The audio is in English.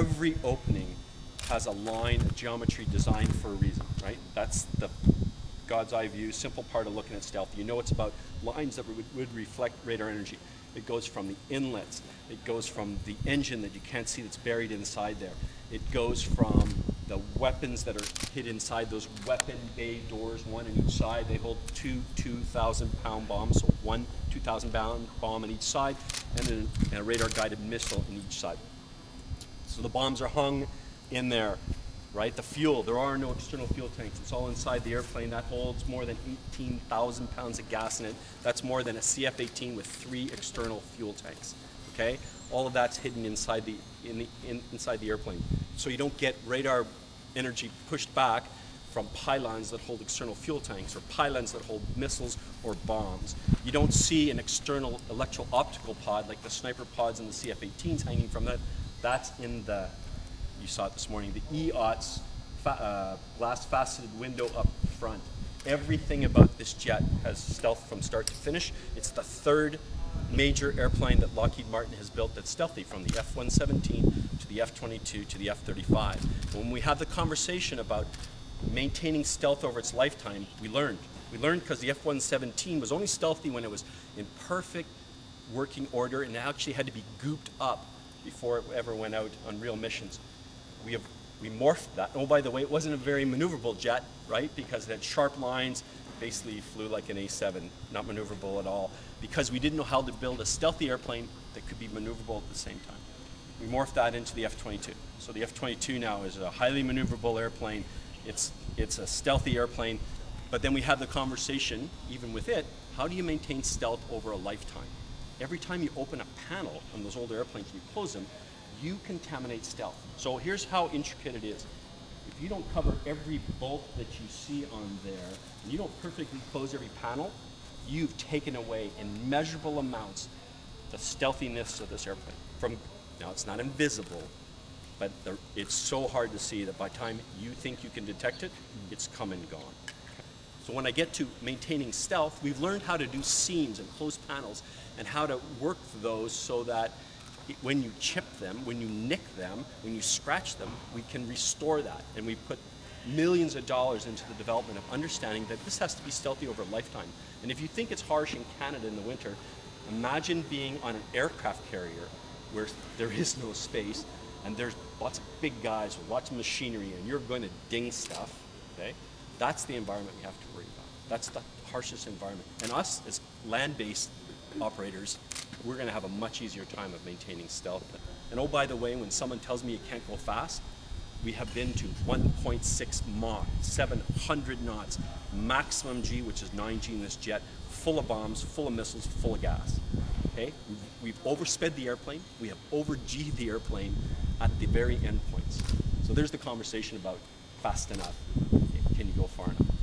every opening has a line, a geometry designed for a reason, right? That's the God's eye view, simple part of looking at stealth. You know it's about lines that would, would reflect radar energy. It goes from the inlets. It goes from the engine that you can't see that's buried inside there. It goes from the weapons that are hid inside those weapon bay doors, one on each side. They hold two 2,000 pound bombs, so one 2,000 pound bomb on each side, and then a radar guided missile on each side. So the bombs are hung in there right? The fuel, there are no external fuel tanks. It's all inside the airplane. That holds more than 18,000 pounds of gas in it. That's more than a CF-18 with three external fuel tanks, okay? All of that's hidden inside the, in the, in, inside the airplane. So you don't get radar energy pushed back from pylons that hold external fuel tanks or pylons that hold missiles or bombs. You don't see an external electro-optical pod like the sniper pods and the CF-18s hanging from that. That's in the you saw it this morning, the EOTS fa uh, glass faceted window up front. Everything about this jet has stealth from start to finish. It's the third major airplane that Lockheed Martin has built that's stealthy, from the F-117 to the F-22 to the F-35. When we have the conversation about maintaining stealth over its lifetime, we learned. We learned because the F-117 was only stealthy when it was in perfect working order and it actually had to be gooped up before it ever went out on real missions we have we morphed that. Oh, by the way, it wasn't a very maneuverable jet, right? Because it had sharp lines, basically flew like an A7, not maneuverable at all, because we didn't know how to build a stealthy airplane that could be maneuverable at the same time. We morphed that into the F-22. So the F-22 now is a highly maneuverable airplane. It's, it's a stealthy airplane, but then we have the conversation, even with it, how do you maintain stealth over a lifetime? Every time you open a panel on those old airplanes and you close them, you contaminate stealth. So here's how intricate it is. If you don't cover every bolt that you see on there, and you don't perfectly close every panel, you've taken away in measurable amounts the stealthiness of this airplane. From Now it's not invisible, but it's so hard to see that by the time you think you can detect it, it's come and gone. So when I get to maintaining stealth, we've learned how to do seams and closed panels and how to work those so that when you chip them, when you nick them, when you scratch them, we can restore that. And we put millions of dollars into the development of understanding that this has to be stealthy over a lifetime. And if you think it's harsh in Canada in the winter, imagine being on an aircraft carrier where there is no space and there's lots of big guys with lots of machinery and you're going to ding stuff, okay? That's the environment we have to worry about. That's the harshest environment. And us as land-based operators, we're going to have a much easier time of maintaining stealth. And oh, by the way, when someone tells me it can't go fast, we have been to 1.6 Mach, 700 knots, maximum G, which is 9G in this jet, full of bombs, full of missiles, full of gas. Okay, we've, oversped the airplane, we have over G'd the airplane at the very end points. So there's the conversation about fast enough go far enough.